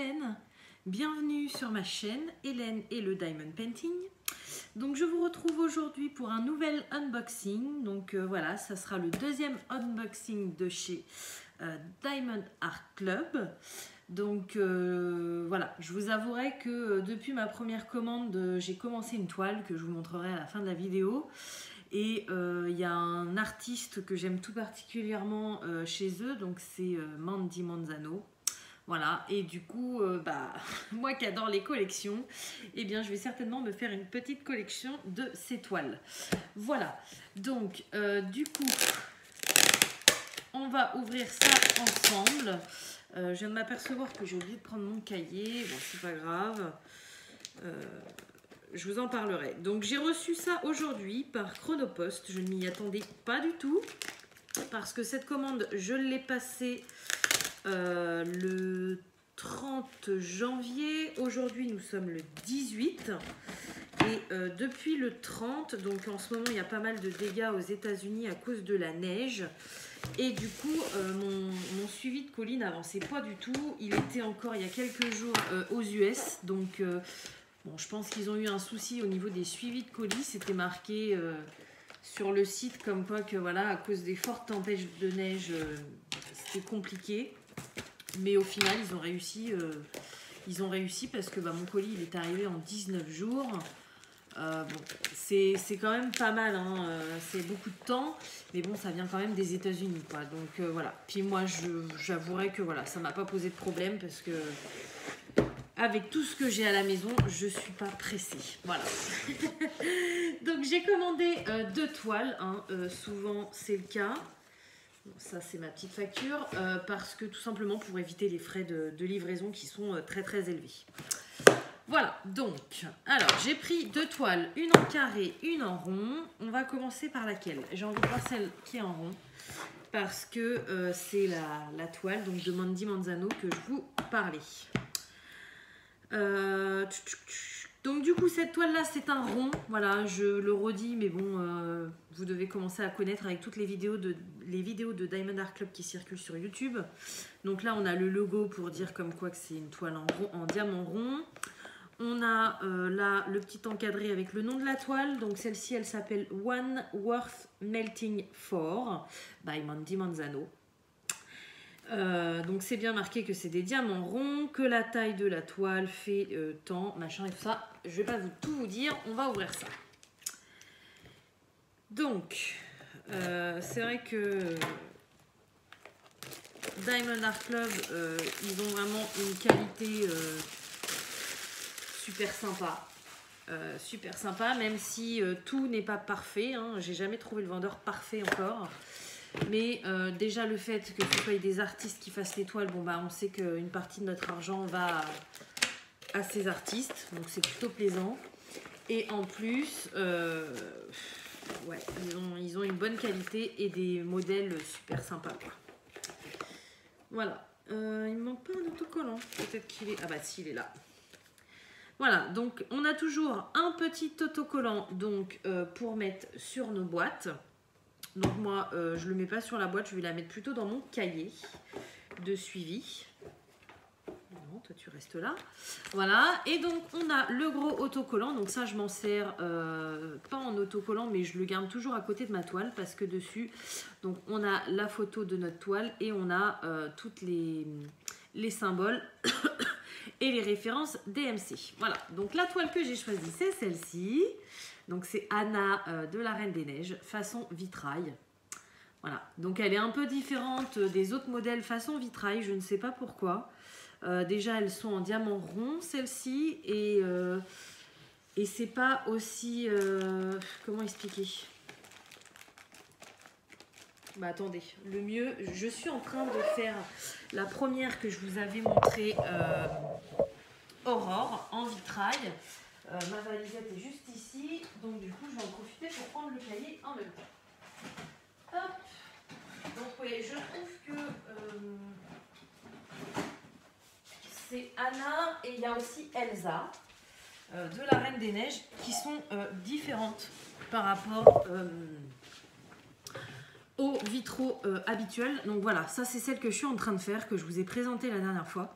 Hélène. Bienvenue sur ma chaîne Hélène et le Diamond Painting. Donc je vous retrouve aujourd'hui pour un nouvel unboxing. Donc euh, voilà, ça sera le deuxième unboxing de chez euh, Diamond Art Club. Donc euh, voilà, je vous avouerai que depuis ma première commande, j'ai commencé une toile que je vous montrerai à la fin de la vidéo. Et il y a un artiste que j'aime tout particulièrement chez eux, donc c'est Mandy Manzano. Voilà, et du coup, euh, bah, moi qui adore les collections, eh bien, je vais certainement me faire une petite collection de ces toiles. Voilà, donc, euh, du coup, on va ouvrir ça ensemble. Euh, je viens de m'apercevoir que j'ai oublié de prendre mon cahier. Bon, c'est pas grave. je vous en parlerai. Donc, j'ai reçu ça aujourd'hui par Chronopost. Je ne m'y attendais pas du tout. Parce que cette commande, je l'ai passée euh, le 30 janvier. Aujourd'hui, nous sommes le 18. Et euh, depuis le 30, donc en ce moment, il y a pas mal de dégâts aux États-Unis à cause de la neige. Et du coup, euh, mon, suivi de colis n'avançait pas du tout. Il était encore il y a quelques jours aux US. Donc, bon, je pense qu'ils ont eu un souci au niveau des suivis de colis. C'était marqué sur le site comme quoi que voilà, à cause des fortes tempêtes de neige, c'était compliqué. Mais au final, ils ont réussi. Euh, ils ont réussi parce que bah, mon colis, il est arrivé en 19 jours. Euh, bon, c'est quand même pas mal, hein, euh, c'est beaucoup de temps, mais bon, ça vient quand même des États-Unis. Donc voilà. Puis moi, j'avouerai que voilà, ça m'a pas posé de problème parce que avec tout ce que j'ai à la maison, je suis pas pressée. Voilà. Donc j'ai commandé deux toiles, hein, souvent c'est le cas ça c'est ma petite facture, euh, parce que tout simplement pour éviter les frais de, livraison qui sont euh, très très élevés. Voilà, donc, alors j'ai pris deux toiles, une en carré, une en rond. On va commencer par laquelle? J'ai envie de voir celle qui est en rond, parce que euh, c'est la, toile donc de Mandy Manzano que je vous parlais. Donc du coup cette toile là c'est un rond, voilà je le redis mais bon euh, vous devez commencer à connaître avec toutes les vidéos de les vidéos de Diamond Art Club qui circulent sur YouTube. Donc là on a le logo pour dire comme quoi que c'est une toile en, rond, en diamant rond. On a euh, là le petit encadré avec le nom de la toile. Donc celle-ci elle s'appelle One Worth Melting For by Mandy Manzano. Euh, donc c'est bien marqué que c'est des diamants ronds, que la taille de la toile fait euh, tant, machin et tout ça. Je vais pas vous, tout vous dire, on va ouvrir ça. Donc, euh, c'est vrai que Diamond Art Club, ils ont vraiment une qualité super sympa. super sympa, même si tout n'est pas parfait. Hein. J'ai jamais trouvé le vendeur parfait encore. Mais euh, déjà le fait que ce soit des artistes qui fassent l'étoile, bon bah on sait qu'une partie de notre argent va à ces artistes, donc c'est plutôt plaisant. Et en plus, euh, ouais, ils ont, une bonne qualité et des modèles super sympas. Voilà. Euh, il me manque pas un autocollant. Peut-être qu'il est... Ah bah si, il est là. Voilà, donc on a toujours un petit autocollant donc, pour mettre sur nos boîtes. Donc moi, euh, je ne le mets pas sur la boîte, je vais la mettre plutôt dans mon cahier de suivi. Non, toi tu restes là. Voilà, et donc on a le gros autocollant. Donc ça, je m'en sers euh, pas en autocollant, mais je le garde toujours à côté de ma toile parce que dessus, donc on a la photo de notre toile et on a euh, toutes les, les symboles et les références DMC. Voilà, donc la toile que j'ai choisie, c'est celle-ci. Donc c'est Anna euh, de la Reine des Neiges, façon vitrail. Voilà, donc elle est un peu différente des autres modèles façon vitrail, je ne sais pas pourquoi. Euh, déjà elles sont en diamant rond celles-ci et, euh, et c'est pas aussi... comment expliquer? Bah attendez, le mieux, je suis en train de faire la première que je vous avais montrée, Aurore, en vitrail. Euh, ma valisette est juste ici, donc du coup je vais en profiter pour prendre le cahier en même temps. Hop Donc oui, je trouve que euh, c'est Anna et il y a aussi Elsa euh, de la Reine des Neiges qui sont différentes par rapport aux vitraux habituels. Donc voilà, ça c'est celle que je suis en train de faire, que je vous ai présentée la dernière fois.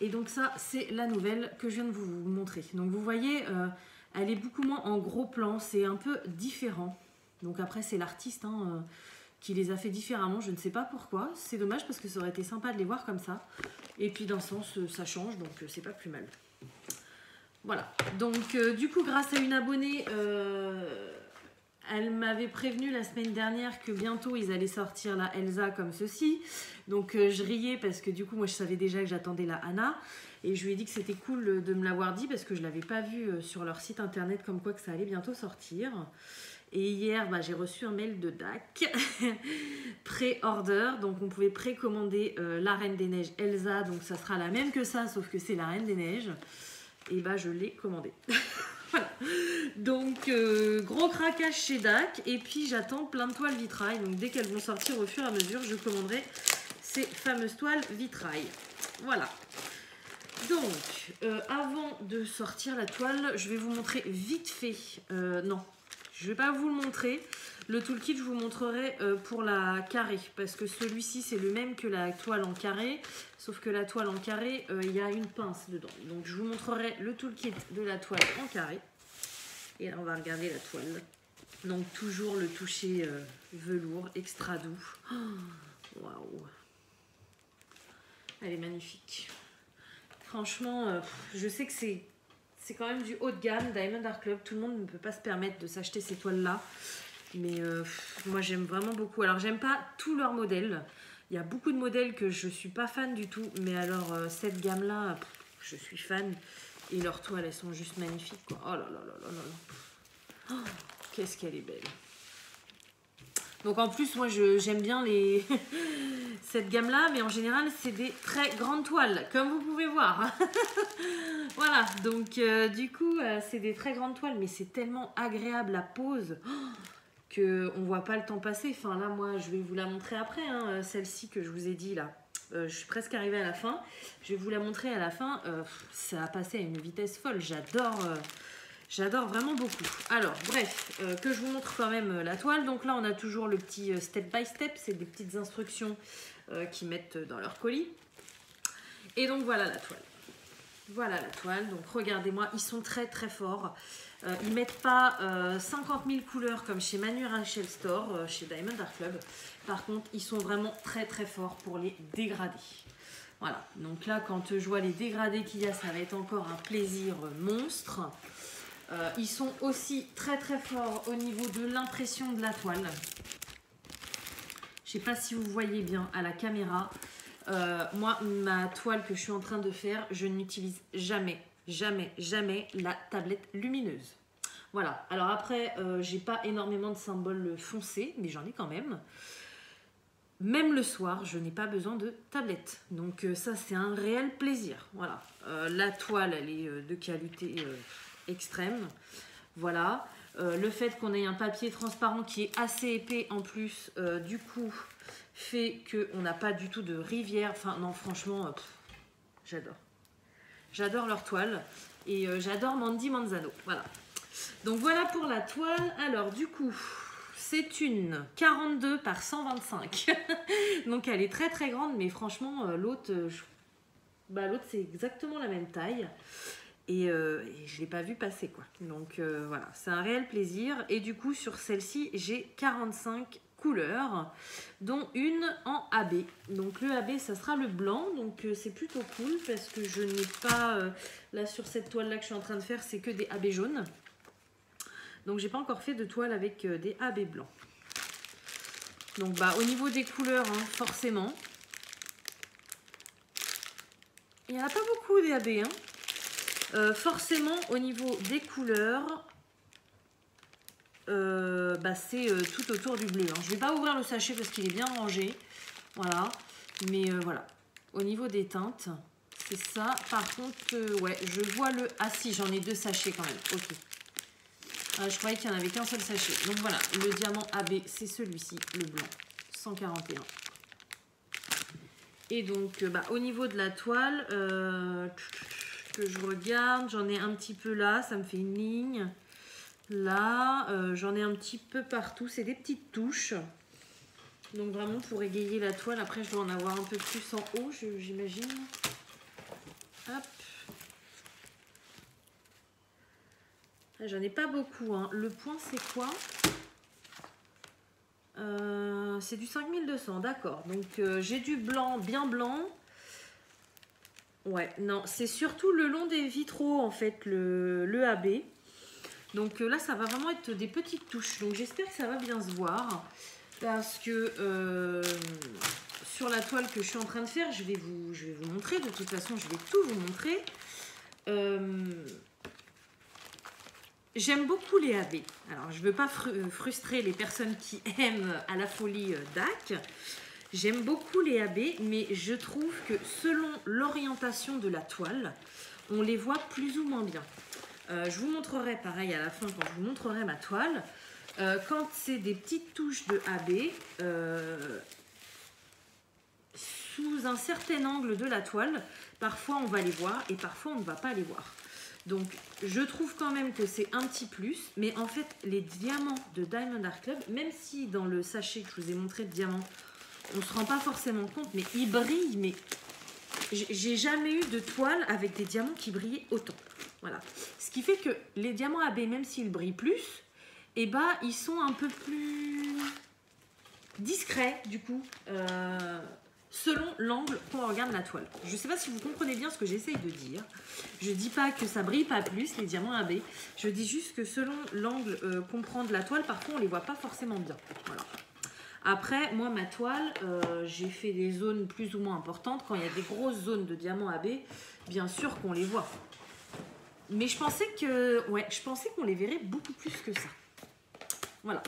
Et donc ça, c'est la nouvelle que je viens de vous montrer. Donc vous voyez, euh, elle est beaucoup moins en gros plan, c'est un peu différent. Donc après, c'est l'artiste hein, euh, qui les a fait différemment, je ne sais pas pourquoi. C'est dommage parce que ça aurait été sympa de les voir comme ça. Et puis d'un sens, euh, ça change, donc c'est pas plus mal. Voilà, donc du coup, grâce à une abonnée, elle m'avait prévenu la semaine dernière que bientôt ils allaient sortir la Elsa comme ceci. Donc euh, je riais parce que du coup moi je savais déjà que j'attendais la Anna. Et je lui ai dit que c'était cool de me l'avoir dit parce que je ne l'avais pas vu euh, sur leur site internet comme quoi que ça allait bientôt sortir. Et hier, bah, j'ai reçu un mail de DAC, pré-order, donc on pouvait précommander euh, la Reine des Neiges Elsa, donc ça sera la même que ça, sauf que c'est la Reine des Neiges. Et bah je l'ai commandé. voilà. Donc, euh, gros craquage chez DAC. Et puis, j'attends plein de toiles vitrail. Donc, dès qu'elles vont sortir au fur et à mesure, je commanderai ces fameuses toiles vitrail. Voilà. Donc, euh, avant de sortir la toile, je vais vous montrer vite fait. Euh, non, je ne vais pas vous le montrer. Le toolkit, je vous montrerai pour la carré. Parce que celui-ci, c'est le même que la toile en carré. Sauf que la toile en carré, il y a une pince dedans. Donc, je vous montrerai le toolkit de la toile en carré. Et là, on va regarder la toile. Donc, toujours le toucher euh, velours, extra doux. Oh, waouh Elle est magnifique. Franchement, euh, je sais que c'est quand même du haut de gamme, Diamond Art Club. Tout le monde ne peut pas se permettre de s'acheter ces toiles-là. Mais euh, moi, j'aime vraiment beaucoup. Alors, j'aime pas tous leurs modèles. Il y a beaucoup de modèles que je suis pas fan du tout. Mais alors, cette gamme-là, je suis fan. Et leurs toiles, elles sont juste magnifiques. Oh là là là là là. Oh, Qu'est-ce qu'elle est belle. Donc en plus, moi, j'aime bien les cette gamme-là, mais en général, c'est des très grandes toiles, comme vous pouvez voir. voilà, donc euh, du coup, euh, c'est des très grandes toiles, mais c'est tellement agréable la pose que on voit pas le temps passer. Enfin là, moi, je vais vous la montrer après, hein, celle-ci que je vous ai dit là. Euh, je suis presque arrivée à la fin. Je vais vous la montrer à la fin. Euh, ça a passé à une vitesse folle. J'adore euh, j'adore vraiment beaucoup. Alors, bref, que je vous montre quand même la toile. Donc là, on a toujours le petit step by step. C'est des petites instructions qu'ils mettent dans leur colis. Et donc, voilà la toile. Voilà la toile. Donc, regardez-moi, ils sont très très forts. Euh, ils mettent pas 50 000 couleurs comme chez Manu Rachel Store, chez Diamond Art Club. Par contre, ils sont vraiment très très forts pour les dégradés. Voilà, donc là, quand je vois les dégradés qu'il y a, ça va être encore un plaisir monstre. Euh, ils sont aussi très très forts au niveau de l'impression de la toile. Je ne sais pas si vous voyez bien à la caméra. Euh, moi, ma toile que je suis en train de faire, je n'utilise jamais, jamais, jamais la tablette lumineuse. Voilà, alors après, euh, j'ai pas énormément de symboles foncés, mais j'en ai quand même. Même le soir, je n'ai pas besoin de tablette. Donc euh, ça, c'est un réel plaisir. Voilà. Euh, la toile, elle est de qualité extrême. Voilà. le fait qu'on ait un papier transparent qui est assez épais en plus, du coup, fait qu'on n'a pas du tout de rivière. Enfin, non, franchement, j'adore. J'adore leur toile. Et j'adore Mandy Manzano. Voilà. Donc voilà pour la toile. Alors, du coup, c'est une 42 par 125. Donc elle est très très grande, mais franchement, euh, l'autre, euh, bah, l'autre c'est exactement la même taille. Et, euh, je ne l'ai pas vu passer quoi. Donc voilà, c'est un réel plaisir. Et du coup, sur celle-ci, j'ai 45 couleurs, dont une en AB. Donc le AB, ça sera le blanc, donc c'est plutôt cool parce que je n'ai pas, là sur cette toile là que je suis en train de faire, c'est que des AB jaunes. Donc j'ai pas encore fait de toile avec euh, des AB blancs. Donc bah au niveau des couleurs, hein, forcément. Il n'y en a pas beaucoup des AB. Hein. Euh, forcément au niveau des couleurs, euh, bah, c'est tout autour du bleu. Je vais pas ouvrir le sachet parce qu'il est bien rangé. Voilà. Mais voilà. Au niveau des teintes, c'est ça. Par contre, ouais, je vois le... Ah si, j'en ai deux sachets quand même. Ok. Ah, je croyais qu'il n'y en avait qu'un seul sachet. Donc voilà, le diamant AB, c'est celui-ci, le blanc, 141. Et donc, euh, bah, au niveau de la toile, euh, que je regarde, j'en ai un petit peu là, ça me fait une ligne. Là, euh, j'en ai un petit peu partout, c'est des petites touches. Donc vraiment pour égayer la toile, après je dois en avoir un peu plus en haut, j'imagine. Hop. Ah, j'en ai pas beaucoup. Hein. Le point, c'est quoi? Euh, C'est du 5200, d'accord. Donc, euh, j'ai du blanc, bien blanc. Ouais, non, c'est surtout le long des vitraux, en fait, le, le AB. Donc euh, là, ça va vraiment être des petites touches. Donc, j'espère que ça va bien se voir. Parce que sur la toile que je suis en train de faire, je vais vous, je vais vous montrer. De toute façon, je vais tout vous montrer. J'aime beaucoup les AB. Alors, je ne veux pas frustrer les personnes qui aiment à la folie DAC. J'aime beaucoup les AB, mais je trouve que selon l'orientation de la toile, on les voit plus ou moins bien. Euh, je vous montrerai pareil à la fin quand je vous montrerai ma toile. Euh, quand c'est des petites touches de AB, euh, sous un certain angle de la toile, parfois on va les voir et parfois on ne va pas les voir. Donc je trouve quand même que c'est un petit plus, mais en fait les diamants de Diamond Art Club, même si dans le sachet que je vous ai montré de diamants, on ne se rend pas forcément compte, mais ils brillent, mais j'ai jamais eu de toile avec des diamants qui brillaient autant. Voilà. Ce qui fait que les diamants AB, même s'ils brillent plus, eh ben, ils sont un peu plus discrets, du coup, euh, selon l'angle qu'on regarde la toile. Je ne sais pas si vous comprenez bien ce que j'essaye de dire. Je ne dis pas que ça brille pas plus, les diamants AB. Je dis juste que selon l'angle euh, qu'on prend de la toile, parfois on ne les voit pas forcément bien. Voilà. Après, moi, ma toile, euh, j'ai fait des zones plus ou moins importantes. Quand il y a des grosses zones de diamants AB, bien sûr qu'on les voit. Mais je pensais que, ouais, je pensais qu'on les verrait beaucoup plus que ça. Voilà.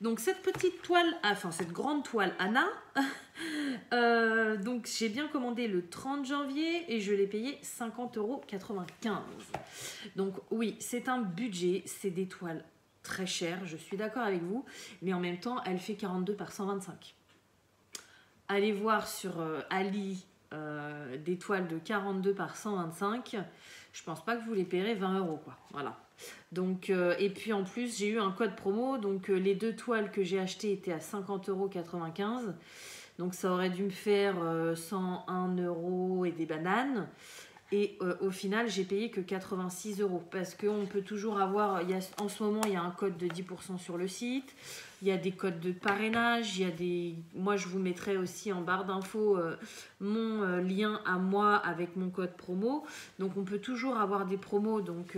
Donc cette petite toile, enfin cette grande toile Anna, euh, donc j'ai bien commandé le 30 janvier et je l'ai payé 50,95 euros. Donc oui, c'est un budget, c'est des toiles très cher, je suis d'accord avec vous, mais en même temps, elle fait 42 par 125. Allez voir sur euh, Ali euh, des toiles de 42 par 125, je pense pas que vous les paierez 20 euros, quoi. Voilà. Donc, euh, et puis en plus, j'ai eu un code promo, donc les deux toiles que j'ai achetées étaient à 50,95 euros. Donc ça aurait dû me faire 101 euros et des bananes. Et euh, au final, j'ai payé que 86 euros parce qu'on peut toujours avoir, en ce moment, il y a un code de 10% sur le site, il y a des codes de parrainage, il y a des... Moi, je vous mettrai aussi en barre d'infos euh, mon euh, lien à moi avec mon code promo. Donc, on peut toujours avoir des promos. Donc,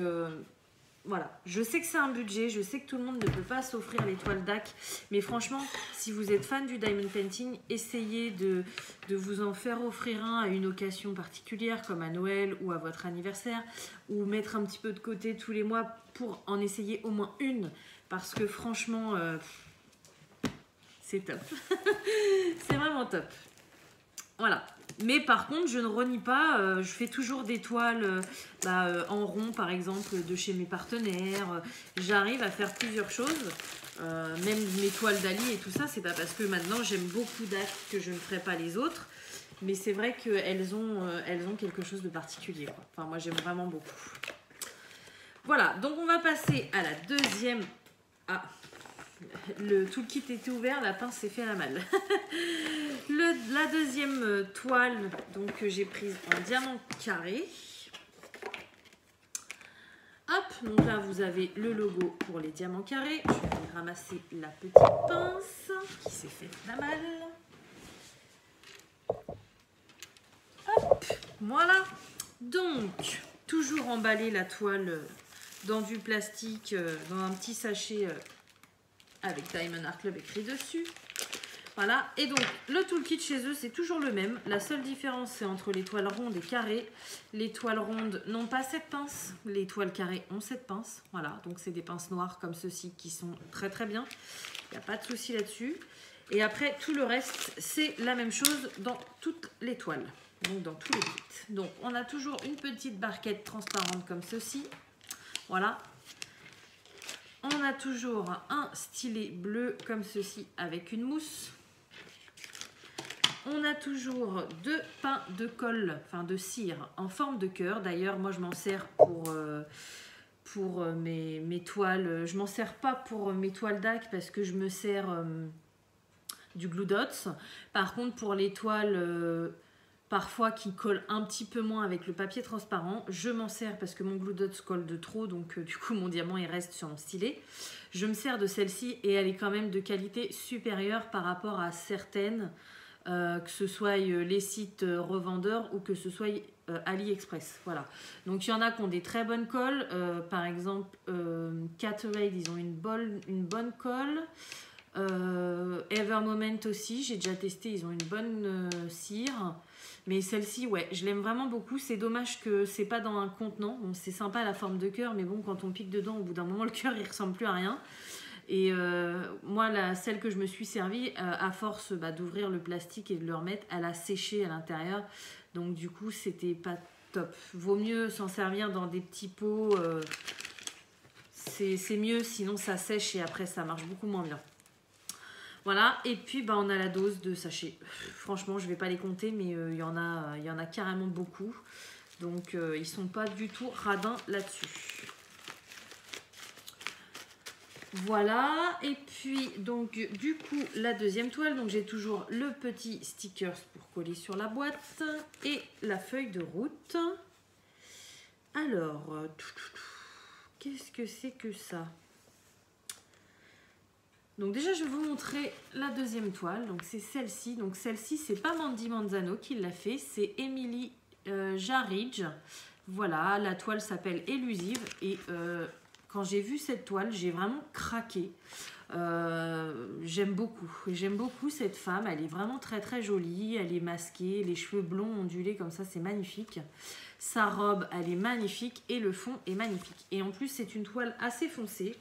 voilà, je sais que c'est un budget, je sais que tout le monde ne peut pas s'offrir l'étoile DAC, mais franchement, si vous êtes fan du diamond painting, essayez de, vous en faire offrir un à une occasion particulière, comme à Noël ou à votre anniversaire, ou mettre un petit peu de côté tous les mois pour en essayer au moins une, parce que franchement, euh, c'est top. c'est vraiment top. Voilà, mais par contre, je ne renie pas, euh, je fais toujours des toiles euh, bah, euh, en rond, par exemple, de chez mes partenaires. J'arrive à faire plusieurs choses. même mes toiles d'Ali et tout ça, c'est pas parce que maintenant j'aime beaucoup d'actes que je ne ferai pas les autres. Mais c'est vrai qu'elles ont, elles ont quelque chose de particulier. Enfin, moi j'aime vraiment beaucoup. Voilà, donc on va passer à la deuxième... Ah, le, tout le kit était ouvert, la pince s'est fait la malle. la deuxième euh, toile, donc j'ai prise en diamant carré. Hop, donc là vous avez le logo pour les diamants carrés. Je vais ramasser la petite pince qui s'est fait la malle. Hop, voilà. Donc, toujours emballer la toile dans du plastique, euh, dans un petit sachet euh, avec Diamond Art Club écrit dessus. Voilà, et donc le toolkit chez eux c'est toujours le même. La seule différence c'est entre les toiles rondes et carrées. Les toiles rondes n'ont pas cette pince, les toiles carrées ont cette pince. Voilà, donc c'est des pinces noires comme ceci qui sont très très bien. Il n'y a pas de souci là-dessus. Et après tout le reste c'est la même chose dans toutes les toiles. Donc dans tous les kits. Donc on a toujours une petite barquette transparente comme ceci. Voilà, on a toujours un stylet bleu comme ceci avec une mousse. On a toujours deux pains de colle, enfin de cire en forme de cœur. D'ailleurs, moi je m'en sers pour, euh, euh, mes, mes, toiles. Je m'en sers pas pour mes toiles d'AC parce que je me sers euh, du glue dots. Par contre, pour les toiles parfois qui colle un petit peu moins avec le papier transparent. Je m'en sers parce que mon Glue Dots colle de trop, donc euh, du coup mon diamant il reste sur mon stylet. Je me sers de celle-ci et elle est quand même de qualité supérieure par rapport à certaines, euh, que ce soit euh, les sites revendeurs ou que ce soit AliExpress. Voilà. Donc il y en a qui ont des très bonnes colles. par exemple, Caterade, ils ont une une bonne colle. Evermoment aussi, j'ai déjà testé, ils ont une bonne cire. Mais celle-ci, ouais, je l'aime vraiment beaucoup. C'est dommage que c'est pas dans un contenant. Bon, c'est sympa la forme de cœur, mais bon, quand on pique dedans, au bout d'un moment, le cœur, il ressemble plus à rien. Et euh, moi, la, celle que je me suis servie, euh, à force bah, d'ouvrir le plastique et de le remettre, elle a séché à l'intérieur. Donc du coup, c'était pas top. Vaut mieux s'en servir dans des petits pots. Euh, c'est mieux, sinon ça sèche et après ça marche beaucoup moins bien. Voilà, et puis bah, on a la dose de sachets. Franchement, je ne vais pas les compter, mais euh, il y, en a, y en a carrément beaucoup. Donc, euh, ils sont pas du tout radins là-dessus. Voilà, et puis donc du coup la deuxième toile, donc j'ai toujours le petit stickers pour coller sur la boîte et la feuille de route. Alors, euh, qu'est-ce que c'est que ça? Donc déjà, je vais vous montrer la deuxième toile. Donc c'est celle-ci. Donc celle-ci, c'est pas Mandy Manzano qui l'a fait, c'est Emily euh, Jaridge. Voilà, la toile s'appelle Élusive. Et euh, quand j'ai vu cette toile, j'ai vraiment craqué. Euh, j'aime beaucoup. J'aime beaucoup cette femme. Elle est vraiment très très jolie. Elle est masquée, les cheveux blonds ondulés comme ça, c'est magnifique. Sa robe, elle est magnifique et le fond est magnifique. Et en plus, c'est une toile assez foncée.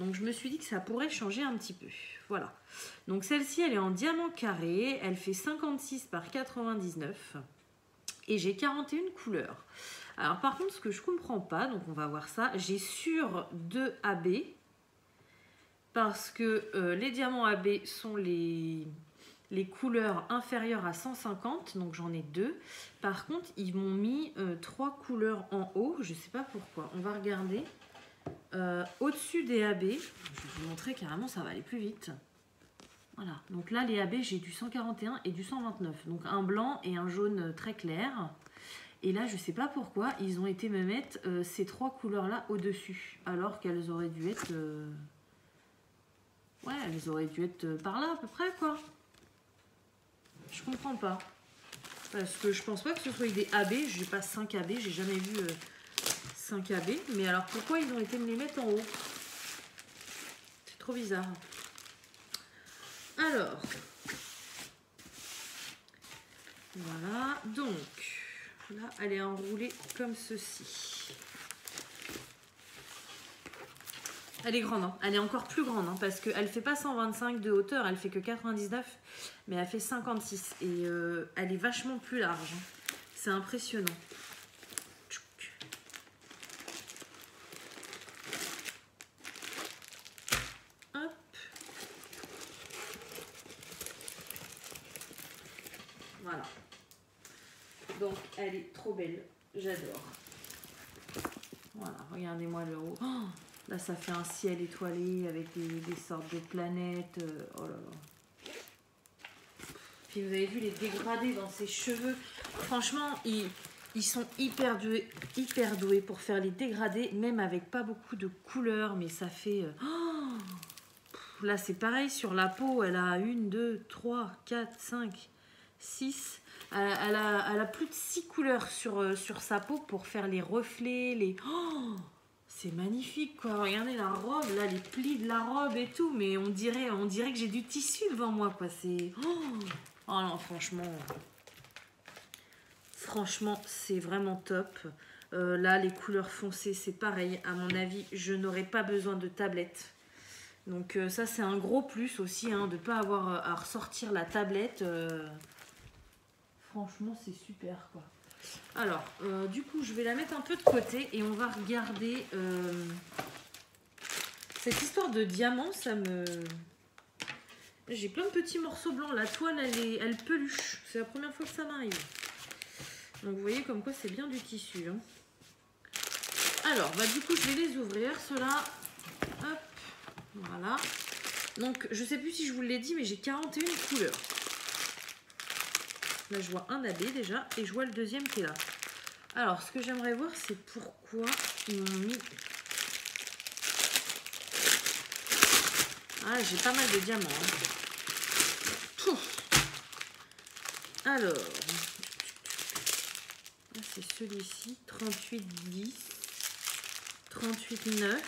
Donc je me suis dit que ça pourrait changer un petit peu. Voilà. Donc celle-ci, elle est en diamant carré. Elle fait 56 par 99. Et j'ai 41 couleurs. Alors par contre, ce que je comprends pas, donc on va voir ça, j'ai sur 2 AB. Parce que euh, les diamants AB sont les, couleurs inférieures à 150, donc j'en ai deux. Par contre, ils m'ont mis euh, trois couleurs en haut, je sais pas pourquoi. On va regarder. Euh, au-dessus des AB, je vais vous montrer carrément, ça va aller plus vite. Voilà, donc là les AB, j'ai du 141 et du 129. Donc un blanc et un jaune très clair. Et là, je ne sais pas pourquoi, ils ont été me mettre euh, ces trois couleurs-là au-dessus. Alors qu'elles auraient dû être... Euh, ouais, elles auraient dû être par là à peu près, quoi. Je comprends pas. Parce que je pense pas que ce soit des AB. J'ai pas 5 AB, j'ai jamais vu... 5AB. Mais alors pourquoi ils ont été me les mettre en haut? C'est trop bizarre. Alors, voilà, donc là elle est enroulée comme ceci. Elle est grande, hein. elle est encore plus grande hein, parce qu'elle ne fait pas 125 de hauteur, elle fait que 99, mais elle fait 56 et euh, elle est vachement plus large. Hein. C'est impressionnant. Belle. J'adore. Voilà, regardez-moi le haut. Oh, là, ça fait un ciel étoilé avec des, sortes de planètes. Euh, oh là là. Puis vous avez vu les dégradés dans ses cheveux. Franchement, ils, ils sont hyper doués, hyper doués pour faire les dégradés, même avec pas beaucoup de couleurs. Mais ça fait... Euh, oh, là, c'est pareil sur la peau. Elle a une, deux, trois, quatre, cinq, six elle, a, plus de six couleurs sur, euh, sur sa peau pour faire les reflets, les... Oh c'est magnifique quoi, regardez la robe, là, les plis de la robe et tout, mais on dirait, on dirait que j'ai du tissu devant moi quoi, c'est... Oh, oh non, franchement... Franchement, c'est vraiment top. Euh, là, les couleurs foncées, c'est pareil. À mon avis, je n'aurais pas besoin de tablette. Donc euh, ça, c'est un gros plus aussi, hein, de ne pas avoir à ressortir la tablette. Franchement, c'est super quoi. Alors, euh, du coup, je vais la mettre un peu de côté et on va regarder euh, cette histoire de diamant. Ça me... J'ai plein de petits morceaux blancs. La toile, elle, est, elle peluche. C'est la première fois que ça m'arrive. Donc, vous voyez comme quoi c'est bien du tissu. Hein. Alors, bah, du coup, je vais les ouvrir. Ceux-là, hop, voilà. Donc, je sais plus si je vous l'ai dit, mais j'ai 41 couleurs. Là, je vois un AB déjà et je vois le deuxième qui est là. Alors, ce que j'aimerais voir, c'est pourquoi ils m'ont mis... Ah, j'ai pas mal de diamants. Hein. Alors, ah, c'est celui-ci, 38, 10, 38, 9.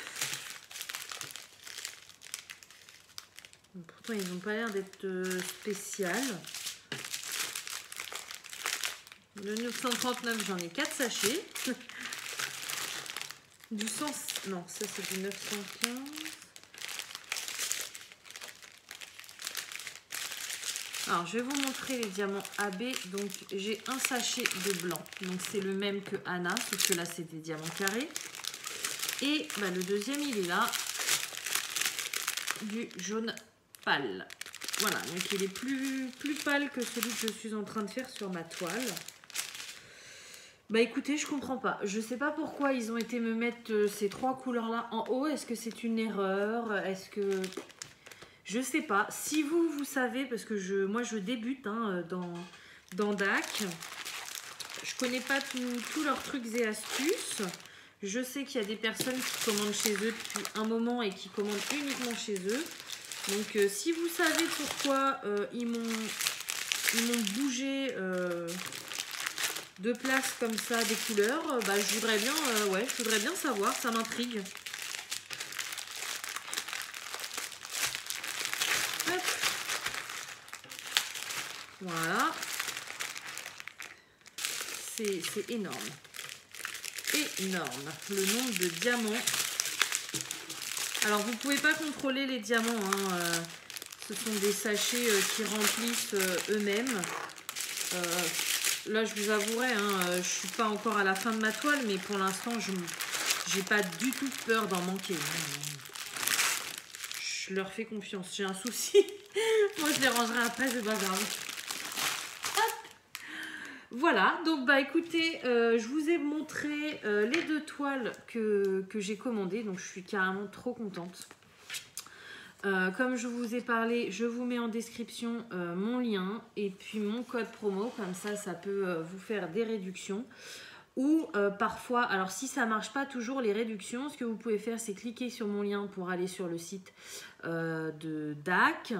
Pourtant, ils n'ont pas l'air d'être euh, spécial. Le 939, j'en ai 4 sachets. du sens... Non, ça c'est du 915. Alors, je vais vous montrer les diamants AB. Donc, j'ai un sachet de blanc. Donc, c'est le même que Anna, sauf que là, c'est des diamants carrés. Et bah, le deuxième, il est là. Du jaune pâle. Voilà, donc il est plus, plus pâle que celui que je suis en train de faire sur ma toile. Bah écoutez, je comprends pas. Je sais pas pourquoi ils ont été me mettre euh, ces trois couleurs-là en haut. Est-ce que c'est une erreur? Est-ce que... Je sais pas. Si vous, vous savez, parce que je, moi je débute hein, dans, dans DAC. Je connais pas tous leurs trucs et astuces. Je sais qu'il y a des personnes qui commandent chez eux depuis un moment et qui commandent uniquement chez eux. Donc euh, si vous savez pourquoi euh, ils m'ont bougé euh, de place comme ça des couleurs, bah, je voudrais bien ouais, je voudrais bien savoir, ça m'intrigue. Voilà. C'est énorme. Énorme. Le nombre de diamants alors, vous ne pouvez pas contrôler les diamants. Hein, euh, ce sont des sachets euh, qui remplissent euh, eux-mêmes. Là, je vous avouerai, hein, je ne suis pas encore à la fin de ma toile, mais pour l'instant, je n'ai pas du tout peur d'en manquer. Je leur fais confiance. J'ai un souci. Moi, je les rangerai après, c'est pas. Voilà, donc bah écoutez, euh, je vous ai montré euh, les deux toiles que, j'ai commandées, donc je suis carrément trop contente. Euh, comme je vous ai parlé, je vous mets en description mon lien et puis mon code promo, comme ça, ça peut vous faire des réductions. Ou parfois, alors si ça marche pas toujours les réductions, ce que vous pouvez faire, c'est cliquer sur mon lien pour aller sur le site de DAC.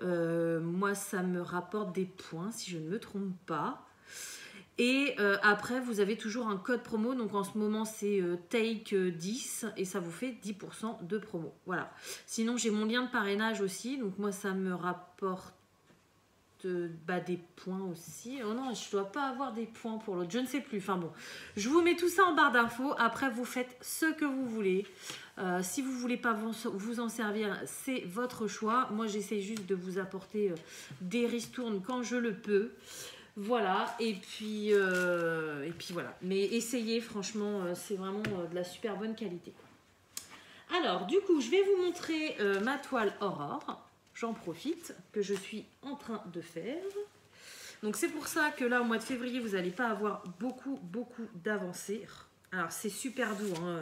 moi, ça me rapporte des points, si je ne me trompe pas. Et euh, après, vous avez toujours un code promo. Donc en ce moment, c'est euh, Take10 et ça vous fait 10% de promo. Voilà. Sinon, j'ai mon lien de parrainage aussi. Donc moi, ça me rapporte euh, bah, des points aussi. Oh non, je ne dois pas avoir des points pour l'autre. Je ne sais plus. Enfin bon, je vous mets tout ça en barre d'infos. Après, vous faites ce que vous voulez. si vous ne voulez pas vous, en servir, c'est votre choix. Moi, j'essaie juste de vous apporter des ristournes quand je le peux. Voilà, et puis, euh, et puis voilà. Mais essayez, franchement, euh, c'est vraiment euh, de la super bonne qualité. Alors, du coup, je vais vous montrer ma toile Aurore. J'en profite, que je suis en train de faire. Donc, c'est pour ça que là, au mois de février, vous n'allez pas avoir beaucoup, beaucoup d'avancées. Alors, c'est super doux, hein,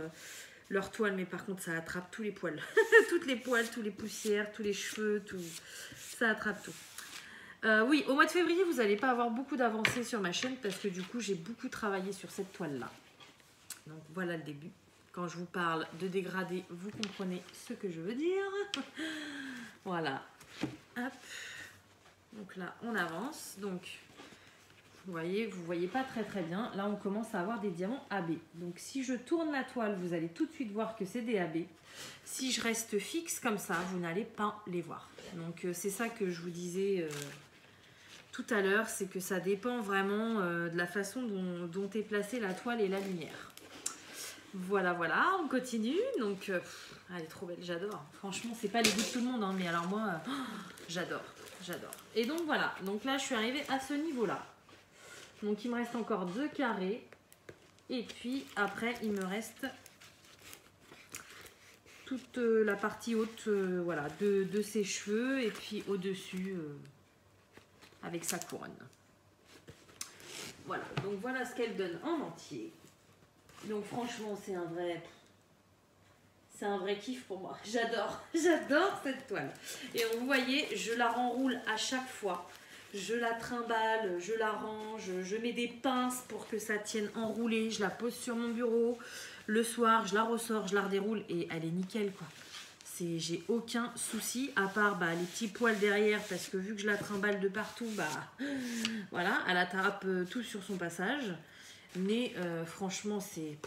leur toile, mais par contre, ça attrape tous les poils. Toutes les poils, tous les poussières, tous les cheveux, tout. Ça attrape tout. Euh, oui, au mois de février, vous n'allez pas avoir beaucoup d'avancées sur ma chaîne parce que du coup, j'ai beaucoup travaillé sur cette toile-là. Donc voilà le début. Quand je vous parle de dégradé, vous comprenez ce que je veux dire. voilà. Donc là, on avance. Donc, vous voyez, vous voyez pas très très bien. Là, on commence à avoir des diamants AB. Donc, si je tourne la toile, vous allez tout de suite voir que c'est des AB. Si je reste fixe comme ça, vous n'allez pas les voir. Donc, euh, c'est ça que je vous disais... Euh, tout à l'heure, c'est que ça dépend vraiment euh, de la façon dont, est placée la toile et la lumière. Voilà, voilà, on continue. Donc, elle est trop belle, j'adore. Franchement, c'est pas les goûts de tout le monde, hein, mais alors moi, j'adore, j'adore. Et donc voilà, donc là, je suis arrivée à ce niveau-là. Donc, il me reste encore deux carrés. Et puis, après, il me reste toute la partie haute voilà, de, ses cheveux. Et puis, au-dessus avec sa couronne. Voilà, donc voilà ce qu'elle donne en entier. Donc franchement, c'est un vrai... C'est un vrai kiff pour moi. J'adore, j'adore cette toile. Et vous voyez, je la renroule à chaque fois. Je la trimballe, je la range, je mets des pinces pour que ça tienne enroulé, je la pose sur mon bureau. Le soir, je la ressors, je la redéroule et elle est nickel quoi. J'ai aucun souci, à part bah, les petits poils derrière, parce que vu que je la trimballe de partout, bah voilà, elle attrape euh, tout sur son passage. Mais euh, franchement, c'est...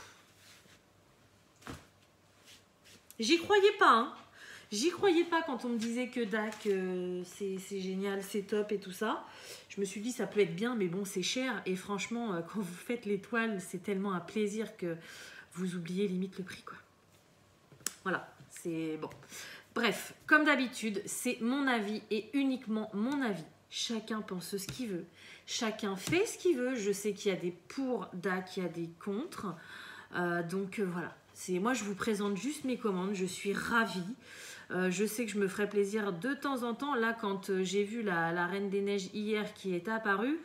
J'y croyais pas, hein. J'y croyais pas quand on me disait que DAC, euh, c'est génial, c'est top et tout ça. Je me suis dit, ça peut être bien, mais bon, c'est cher. Et franchement, euh, quand vous faites l'étoile, c'est tellement un plaisir que vous oubliez limite le prix, quoi. Voilà, c'est bon. Bref, comme d'habitude, c'est mon avis et uniquement mon avis. Chacun pense ce qu'il veut. Chacun fait ce qu'il veut. Je sais qu'il y a des pour DAC, il y a des contre. Euh, donc voilà. C'est moi, je vous présente juste mes commandes. Je suis ravie. Euh, je sais que je me ferai plaisir de temps en temps. Là, quand euh, j'ai vu la, Reine des Neiges hier qui est apparue,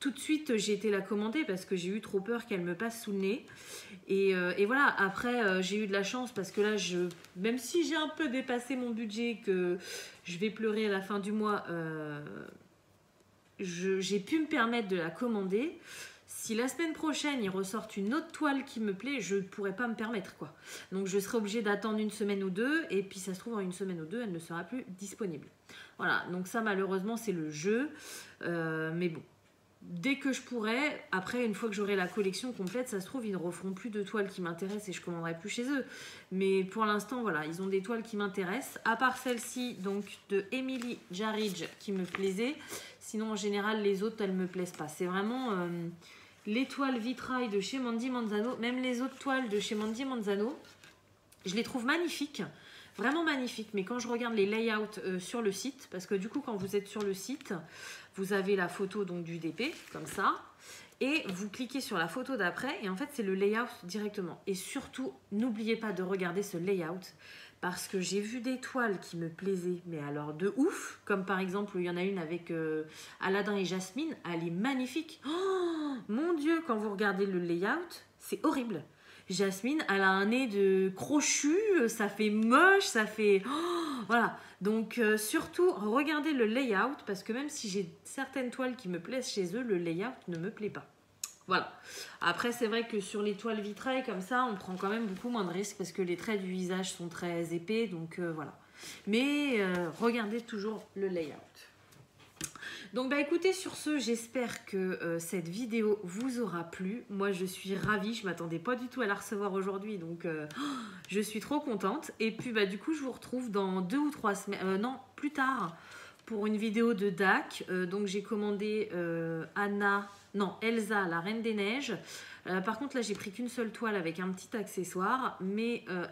tout de suite j'ai été la commander parce que j'ai eu trop peur qu'elle me passe sous le nez. Et, euh, voilà, après j'ai eu de la chance parce que là, je, même si j'ai un peu dépassé mon budget, que je vais pleurer à la fin du mois, j'ai pu me permettre de la commander si la semaine prochaine il ressortent une autre toile qui me plaît, je ne pourrais pas me permettre quoi. Donc je serai obligée d'attendre une semaine ou deux et puis ça se trouve en une semaine ou deux elle ne sera plus disponible. Voilà, donc ça malheureusement c'est le jeu. Euh, mais bon, dès que je pourrai, après une fois que j'aurai la collection complète, ça se trouve ils ne referont plus de toiles qui m'intéressent et je commanderai plus chez eux. Mais pour l'instant voilà, ils ont des toiles qui m'intéressent. À part celle-ci donc de Emily Jaridge qui me plaisait. Sinon en général les autres elles me plaisent pas. C'est vraiment... Euh, l'étoile vitrail de chez Mandy Manzano, même les autres toiles de chez Mandy Manzano, je les trouve magnifiques, vraiment magnifiques. Mais quand je regarde les layouts euh, sur le site, parce que du coup, quand vous êtes sur le site, vous avez la photo donc du DP, comme ça, et vous cliquez sur la photo d'après, et en fait, c'est le layout directement. Et surtout, n'oubliez pas de regarder ce layout, parce que j'ai vu des toiles qui me plaisaient, mais alors de ouf, comme par exemple, il y en a une avec euh, Aladdin et Jasmine, elle est magnifique. Oh, mon Dieu, quand vous regardez le layout, c'est horrible. Jasmine, elle a un nez de crochu, ça fait moche, ça fait... Oh, voilà, donc euh, surtout, regardez le layout, parce que même si j'ai certaines toiles qui me plaisent chez eux, le layout ne me plaît pas. Voilà. Après, c'est vrai que sur les toiles vitrailles comme ça, on prend quand même beaucoup moins de risques parce que les traits du visage sont très épais. Donc euh, voilà. Mais euh, regardez toujours le layout. Donc bah écoutez, sur ce, j'espère que euh, cette vidéo vous aura plu. Moi, je suis ravie. Je m'attendais pas du tout à la recevoir aujourd'hui. Donc je suis trop contente. Et puis bah du coup, je vous retrouve dans deux ou trois semaines. non, plus tard pour une vidéo de DAC. donc j'ai commandé Anna non, Elsa, la Reine des Neiges. Euh, par contre, là, j'ai pris qu'une seule toile avec un petit accessoire, mais euh,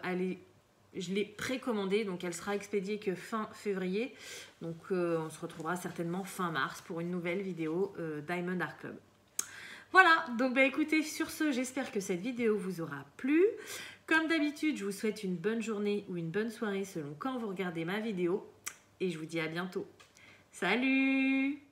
je l'ai précommandée, donc elle sera expédiée que fin février. Donc, euh, on se retrouvera certainement fin mars pour une nouvelle vidéo Diamond Art Club. Voilà, donc bah écoutez, sur ce, j'espère que cette vidéo vous aura plu. Comme d'habitude, je vous souhaite une bonne journée ou une bonne soirée selon quand vous regardez ma vidéo. Et je vous dis à bientôt. Salut